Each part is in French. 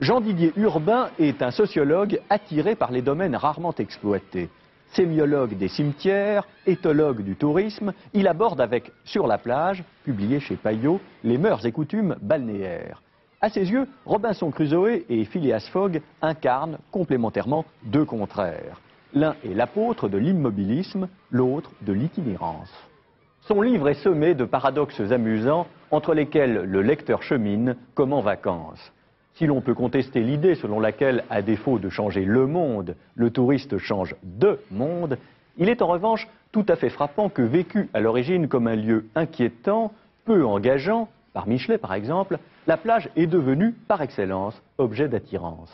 Jean-Didier Urbain est un sociologue attiré par les domaines rarement exploités. Sémiologue des cimetières, éthologue du tourisme, il aborde avec Sur la plage, publié chez Payot, les mœurs et coutumes balnéaires. À ses yeux, Robinson Crusoe et Phileas Fogg incarnent complémentairement deux contraires. L'un est l'apôtre de l'immobilisme, l'autre de l'itinérance. Son livre est semé de paradoxes amusants entre lesquels le lecteur chemine comme en vacances. Si l'on peut contester l'idée selon laquelle, à défaut de changer le monde, le touriste change de monde, il est en revanche tout à fait frappant que vécu à l'origine comme un lieu inquiétant, peu engageant, par Michelet par exemple, la plage est devenue par excellence objet d'attirance.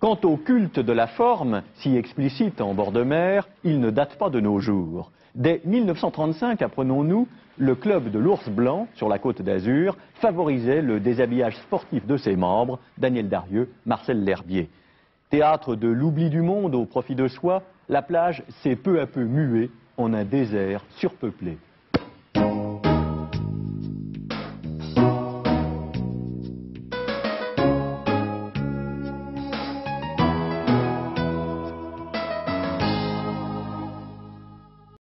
Quant au culte de la forme, si explicite en bord de mer, il ne date pas de nos jours. Dès 1935, apprenons-nous, le club de l'Ours Blanc, sur la côte d'Azur, favorisait le déshabillage sportif de ses membres, Daniel Darieux, Marcel L'Herbier. Théâtre de l'oubli du monde au profit de soi, la plage s'est peu à peu muée en un désert surpeuplé.